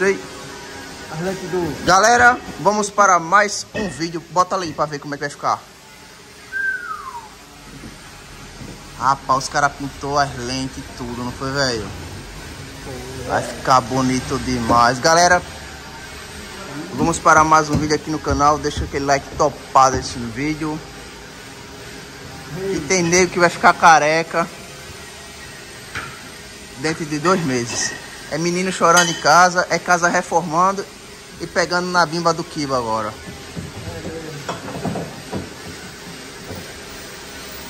mostrei. Galera, vamos para mais um vídeo. Bota ali pra ver como é que vai ficar. Rapaz, os caras pintou as lentes e tudo, não foi, velho? Vai ficar bonito demais. Galera, vamos para mais um vídeo aqui no canal. Deixa aquele like topado nesse vídeo. E tem nego que vai ficar careca dentro de dois meses. É menino chorando em casa, é casa reformando e pegando na bimba do Kiba agora.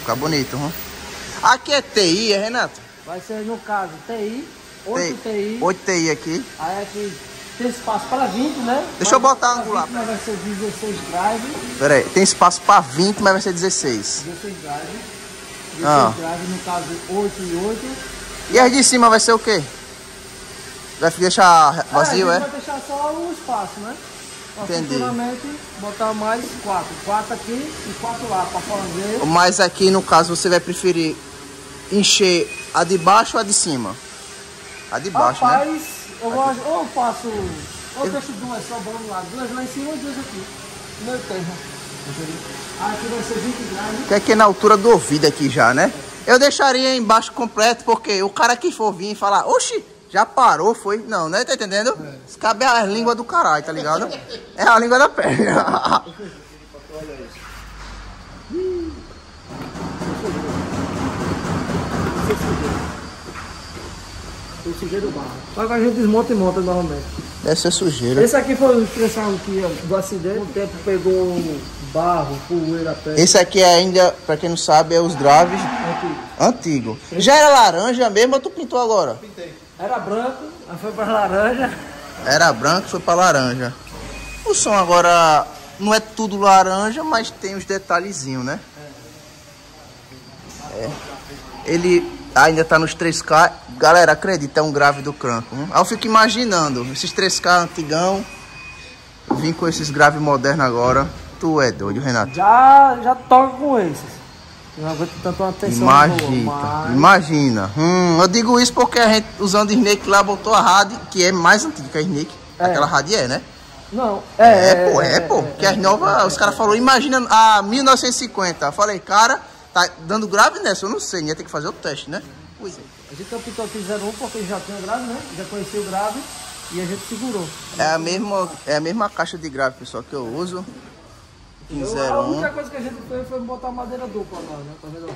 Fica bonito, hein? Aqui é TI, é, Renato? Vai ser, no caso, TI, 8 TI. 8 TI aqui. Aí aqui tem espaço para 20, né? Deixa eu botar angular. 20, mas vai ser 16 drive. Pera aí, tem espaço para 20, mas vai ser 16. 16 drive. 16 Ah. drive, no caso, 8 e 8. E as de cima vai ser o quê? Vai deixar vazio, é? gente vai deixar só o espaço, né? Entendi. Botar mais 4. 4 aqui e 4 lá para fazer. Mas aqui no caso você vai preferir encher a de baixo ou a de cima? A de baixo, Rapaz, né? eu gosto, ou eu faço, ou eu deixo duas sobrando lá, duas lá em cima e duas aqui. Meu termo. Aqui vai ser 20 graus. Que aqui é na altura do ouvido aqui já, né? Eu deixaria embaixo completo, porque o cara que for vir e falar, oxi, já parou, foi? Não, né? Tá entendendo? Esse cabe é a língua do caralho, tá ligado? É a língua da perna. Foi sujeira do barro. Só que a gente desmonta e monta normalmente. Deve ser sujeira. Esse aqui foi o expressão que do acidente. O tempo pegou barro, poeira, pedra. Esse aqui é ainda, pra quem não sabe, é os drives Aqui. antigo. Já era laranja mesmo ou tu pintou agora? Era branco, aí foi pra laranja. Era branco, foi pra laranja. O som agora não é tudo laranja, mas tem os detalhezinhos, né? É. Ele ainda tá nos 3K. Galera, acredita, é um grave do cranco. hein? Aí eu fico imaginando, esses 3K antigão, vim com esses graves modernos agora. Tu é doido, Renato. Já, já toca com esses. Não aguento tanto uma Imagina, boa, mas... imagina. Hum, eu digo isso porque a gente, usando Snake lá, botou a rádio, que é mais antiga que a Snake. É. Aquela rádio é, né? Não, É, é, pô, é, pô. Que as novas, os caras falaram, imagina a 1950. Eu falei, cara, tá dando grave nessa, eu não sei, ia ter que fazer o teste, né? Ui. A gente optou aqui 01 porque já tinha grave, né? Já conhecia o grave e a gente segurou. É a mesma, é a mesma caixa de grave, pessoal, que eu uso. Eu- a única 1501. coisa que a gente fez foi botar madeira dupla lá, né? Tá vendo?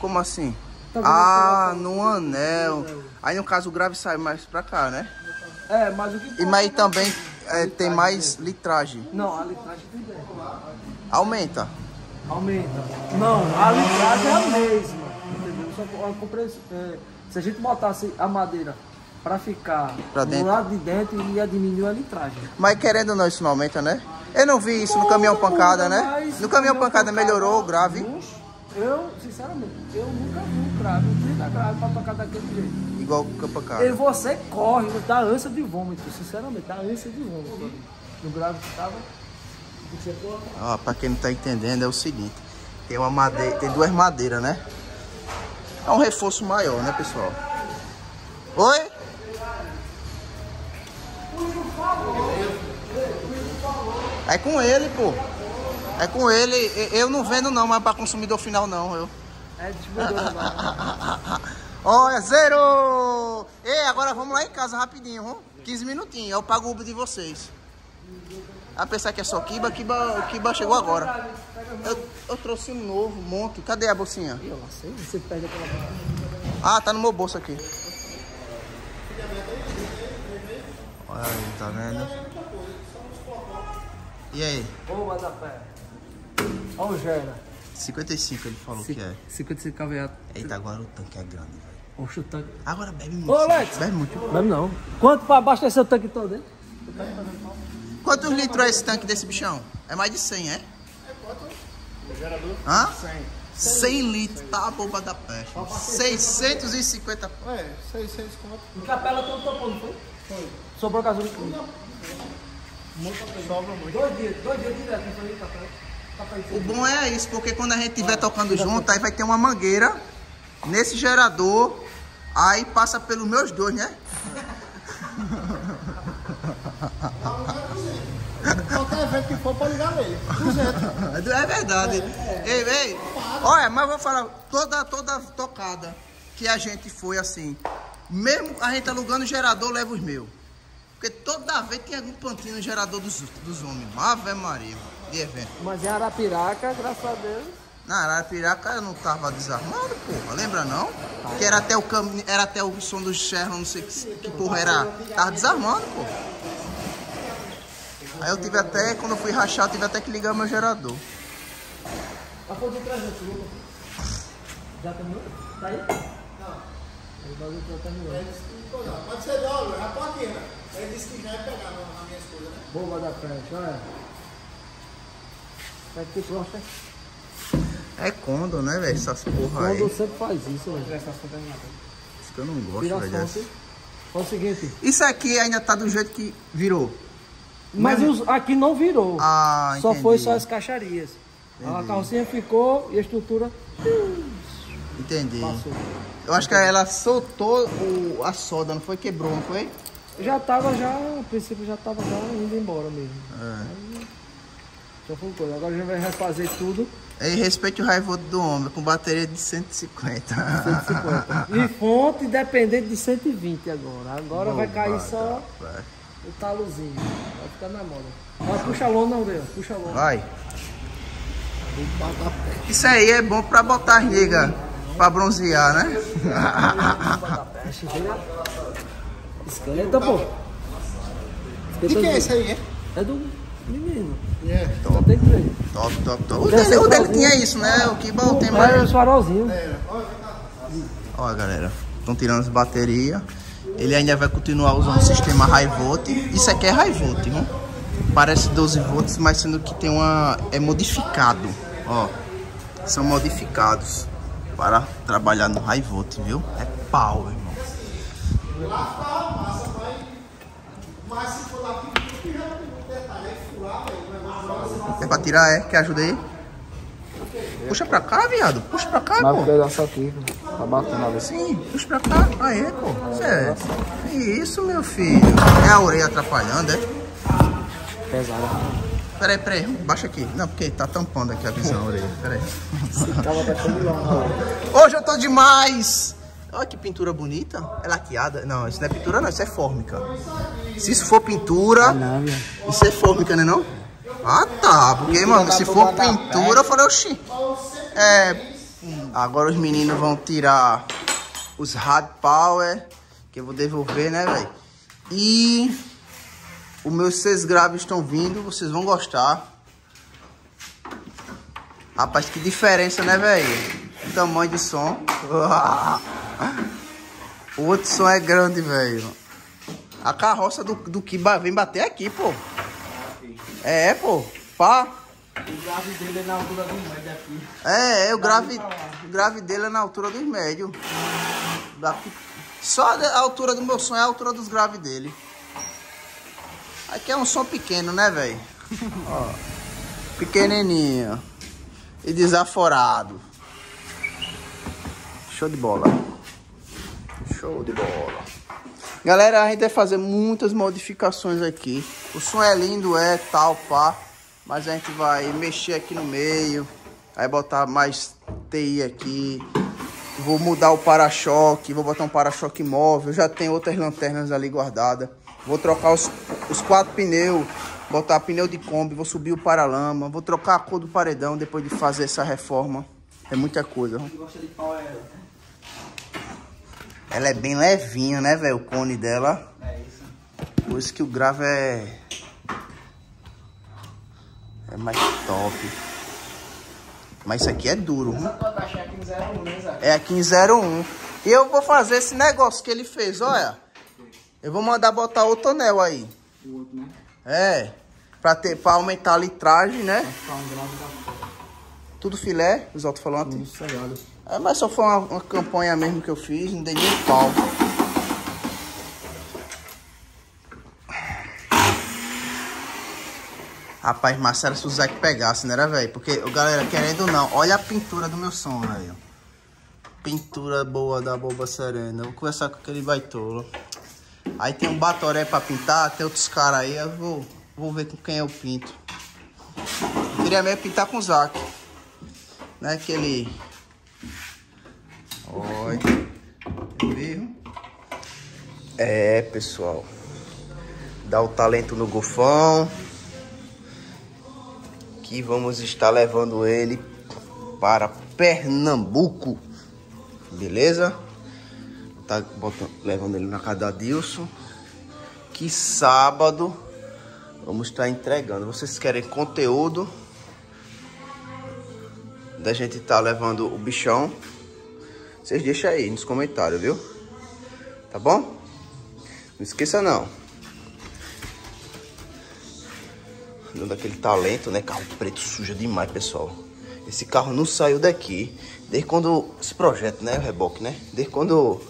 Como assim? Tá Ah, aquela- no anel. Aí no caso o grave sai mais pra cá, né? É, mas o que... E mas também é, tem mais litragem. Não, a litragem tem dentro. Aumenta. Aumenta. Não, a litragem é a mesma. Entendeu? Só a é, se a gente botasse a madeira pra ficar Pra do dentro. lado de dentro, ia diminuir a litragem. Mas querendo ou não, isso não aumenta, né? Eu não vi isso no caminhão pancada, né? No caminhão pancada melhorou o grave. Eu, sinceramente, eu nunca vi um grave, um da grave pra tocar daquele jeito. Igual o E pancada. você corre, dá ânsia de vômito, sinceramente, dá ânsia de vômito. No grave que tava. Ó, pra quem não tá entendendo, é o seguinte. Tem uma madeira, tem duas madeiras, né? É um reforço maior, né, pessoal? Oi? É com ele, pô. É com ele. E- Eu não vendo não, mas pra consumidor final não, eu. É distribuidor. Olha, zero! Ei, agora vamos lá em casa rapidinho, vamos? 15 minutinhos, eu pago o Uber de vocês. Ah, pensar que é só Kiba, Kiba, Kiba chegou agora. Eu, eu trouxe um novo, monte. Cadê a bolsinha? Eu não sei, você perde aquela. Ah, tá no meu bolso aqui. Olha aí, tá vendo? E aí? Ô, Madapé. Olha o Gera. 55 ele falou que é. 55 caveato. Eita, agora o tanque é grande, velho. Oxe, o tanque. Agora bebe muito. Ô, Alex! Bebe muito. Não, não. Quanto pra abastecer o tanque todo, hein? Quantos litros é esse tanque desse bichão? É mais de 100, é? É quanto? Gerador? Hã? 100. 100 litros, tá a bomba da peste. 650 É, 600 conto. Em Capela tem um topão, não foi? Foi. Sobrou gasolina. Sobra muito. Dois dias, dois dias direto, não foi? Capela O bom é isso, porque quando a gente estiver tocando junto, aí vai ter uma mangueira nesse gerador, aí passa pelos meus dois, né? Qualquer evento que for, pode ligar nele. 200. É verdade. Ei, ei. Olha, mas eu vou falar, toda, toda tocada que a gente foi assim, mesmo a gente alugando gerador, leva os meus. Porque toda vez tem algum pantinho no gerador dos, dos homens. Ave Maria, de evento. Mas em Arapiraca, graças a Deus. Na Arapiraca eu não tava desarmado, porra. Lembra não? Que era até o cam... era até o som do Sherman, não sei que, que porra era. Tava desarmando, porra. Aí eu tive até, quando eu fui rachar, eu tive até que ligar meu gerador. A foto de 300, Lucas. Já terminou? Tá aí? Não. O bagulho já terminou. Pode ser dólar, né? Ele disse que já ia pegar na- coisas, né? Boba da frente, olha. Vai que gosta. É condo, né, velho? Essas porra aí. Quando sempre faz isso, velho. Isso que eu não gosto, velho. Olha o seguinte. Isso aqui ainda tá do jeito que virou. Mas os- aqui não virou. Ah, só entendi. foi só as caixarias. A carrocinha ficou e a estrutura Entendi. passou. Eu acho que ela soltou o, a soda, não foi? Quebrou, não foi? Já tava, já, a princípio já tava já indo embora mesmo. É. Já foi coisa. Agora a gente vai refazer tudo. E respeite o raivoto do homem, com bateria de 150. 150. e fonte dependente de 120 agora. Agora vai cair só Vai. o talozinho. Vai ficar na moda. Vai, puxa a lona, Aureia. Puxa a lona. Vai. Isso aí é bom pra botar nega pra bronzear, né? Esquenta, pô. O que, que é isso aí, hein? É do menino. É. Só tem três. top, top, top. O dele, o dele tinha isso, né? O que bom tem É mais. os farolzinhos. Ó, galera, estão tirando as baterias. Ele ainda vai continuar usando o sistema high volt. Isso aqui é high volt, viu? Parece 12 volts, mas sendo que tem uma é modificado, ó. São modificados para trabalhar no high volt, viu? É pau, irmão. Mas se for lá que já tem um detalhe, aí furar, velho, o negócio É pra tirar, é? Quer ajuda aí? Puxa pra cá, viado. Puxa pra cá, pô. pedaço aqui, tá batendo ali. Sim, puxa pra cá. Aê, pô. Certo. Isso, meu filho. É a orelha atrapalhando, é? Pesada. Peraí, peraí, baixa aqui. Não, porque tá tampando aqui a visão, a orelha. Peraí. Hoje eu tô demais! Olha que pintura bonita. É laqueada? Não, isso não é pintura não, isso é fórmica. Se isso for pintura, Não, viu? isso é fórmica, né não? Ah tá, porque, mano, se for pintura, eu falei, oxi. É, agora os meninos vão tirar os hard power, que eu vou devolver, né, velho? E os meus seis graves estão vindo, vocês vão gostar. Rapaz, que diferença, né, velho? Tamanho de som. O outro som é grande, velho. A carroça do, do que vem bater aqui, pô. É, pô. Pá. O grave dele é na altura do médio aqui. É, é, o grave, o grave dele é na altura dos médios. Daqui- Só a altura do meu som é a altura dos graves dele. Aqui é um som pequeno, né, velho? Ó, Pequenininho. E desaforado. Show de bola. Show de bola. Galera, a gente vai fazer muitas modificações aqui. O som é lindo, é tal, pá. Mas a gente vai mexer aqui no meio. Aí botar mais TI aqui. Vou mudar o para-choque. Vou botar um para-choque móvel. Já tem outras lanternas ali guardadas. Vou trocar os, os quatro pneus. Botar pneu de Kombi. Vou subir o paralama. Vou trocar a cor do paredão depois de fazer essa reforma. É muita coisa. viu? gosta de pau é ela. É bem levinha, né, velho? O cone dela. É isso. Por isso que o grave é. É mais top. Mas isso aqui é duro, viu? tua caixa aqui em 01, né, Zé? É aqui em 01. E eu vou fazer esse negócio que ele fez, olha. Eu vou mandar botar outro anel aí. O outro, né? É. Pra, ter, pra aumentar a litragem, né? Ficar um grave da Tudo filé, os alto-falantes. sossegado. É, mas só foi uma, uma campanha mesmo que eu fiz, não dei nem pau. Rapaz, Marcelo, se o Zé que pegasse, né, velho? Porque, galera, querendo ou não, olha a pintura do meu som, velho. Pintura boa da boba serena. Vou conversar com aquele baitolo. Aí tem um Batoré pra pintar, tem outros caras aí, eu vou, vou ver com quem eu pinto. Eu queria mesmo pintar com o Zac. Né, aquele... Oi. Viu? É, pessoal. Dá o talento no golfão. Que vamos estar levando ele para Pernambuco. Beleza? Tá botando, levando ele na casa da Dilson. Que sábado vamos estar entregando. Vocês querem conteúdo? Da gente tá levando o bichão. Vocês deixam aí nos comentários, viu? Tá bom? Não esqueça não. Dando aquele talento, né? Carro preto suja demais, pessoal. Esse carro não saiu daqui desde quando... Esse projeto, né? O reboque, né? Desde quando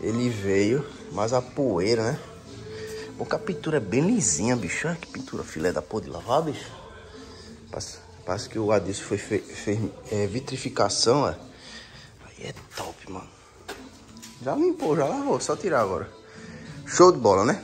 ele veio. Mas a poeira, né? Pô, a pintura é bem lisinha, bicho. Que pintura filé da porra de lavar, bicho. Parece, parece que o Adilson foi fez é, vitrificação, ó. Aí é top, mano. Já limpou, já lavou. Só tirar agora. Show de bola, né?